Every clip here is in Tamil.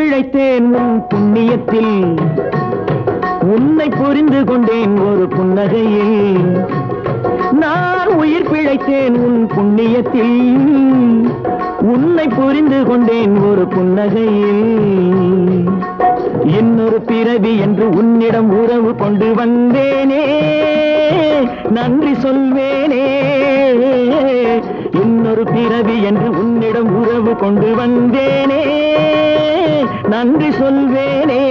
பிழைத்தேன் உன் புண்ணியத்தில். உன்னை புரிந்து கொண்டேன் ஒரு புன்னகையில். நான் உயிர் பிழைத்தேன் உன் புண்ணியத்தில். உன்னை புரிந்து கொண்டேன் ஒரு புன்னகையில். இன்னொரு பிறவி என்று உன்னிடம் உறவு கொண்டு வந்தேனே. நன்றி சொல்வேனே. இன்னொரு பிறவி என்று உன்னிடம் உறவு கொண்டு வந்தேனே. நன்றி சொல்வேனே.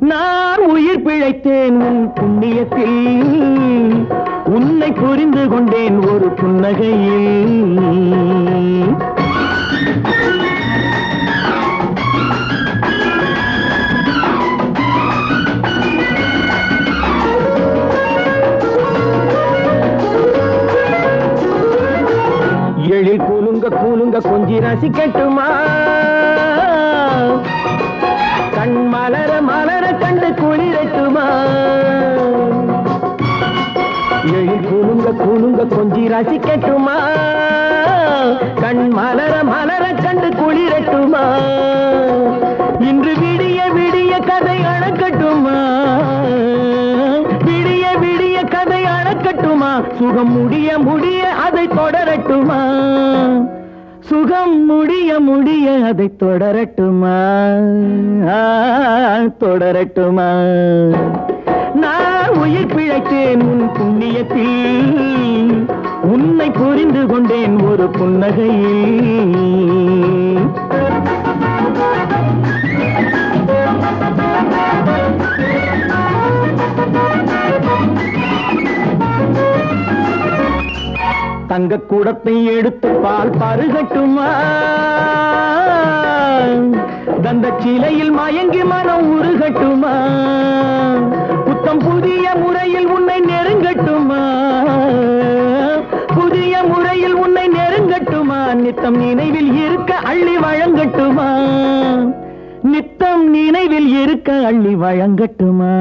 நான் உயிர் பிழைத்தேன் உன் புண்ணியத்தில். உன்னை புரிந்து கொண்டேன் ஒரு புன்னகையில். கூலுங்க கூலுங்க கொஞ்சி ரசிக்கட்டுமா? கண் மலர மலர கண்டு குளிரட்டுமா? எழில் கூலுங்க கூலுங்க கொஞ்சி ரசிக்கட்டுமா? கண் மலர மலர கண்டு குளிரட்டுமா? இன்று விடிய விடிய கதை அழக்கட்டுமா விடிய விடிய கதை அழக்கட்டுமா சுகம் முடிய முடிய அதை தொடரட்டுமா? சுகம் முடிய முடிய அதை தொடரட்டுமா? தொடரட்டுமா? நான் உயிர் பிழைத்தேன் உன் புண்ணியத்தில். உன்னை புரிந்து கொண்டேன் ஒரு புன்னகையில். தங்க கூடத்தை எடுத்து பால் பருகட்டுமா? தந்த சிலையில் மயங்கி மனம் உருகட்டுமா? புத்தம் புதிய முறையில் உன்னை நெருங்கட்டுமா? புதிய முறையில் உன்னை நெருங்கட்டுமா? நித்தம் நினைவில் இருக்க அள்ளி வழங்கட்டுமா? நித்தம் நினைவில் இருக்க அள்ளி வழங்கட்டுமா?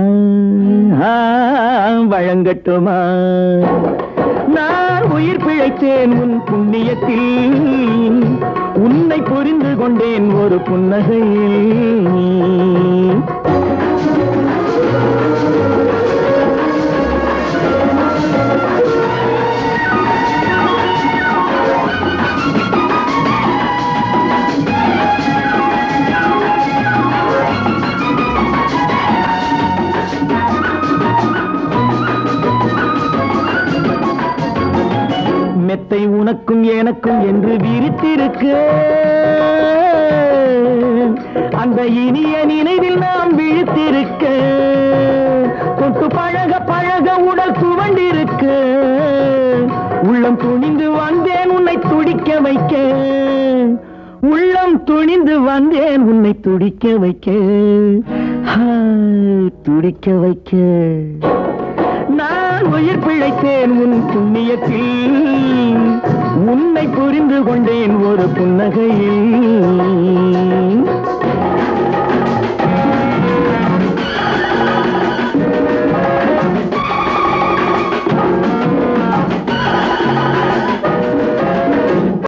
வழங்கட்டுமா? நான் உயிர் பிழைத்தேன் உன் புண்ணியத்தில். உன்னை புரிந்து கொண்டேன் ஒரு புன்னகையில். இதயத்தை உனக்கும் எனக்கும் என்று விரித்திருக்க. அந்த இனிய நினைவில் நாம் விழித்திருக்க. தொட்டு பழக பழக உடல் துவண்டிருக்கு. உள்ளம் துணிந்து வந்தேன் உன்னை துடிக்க வைக்க உள்ளம் துணிந்து வந்தேன் உன்னை துடிக்க வைக்க துடிக்க வைக்க நான் உயிர் பிழைத்தேன் உன் புண்ணியத்தில். உன்னை புரிந்து கொண்டேன் ஒரு புன்னகையில்.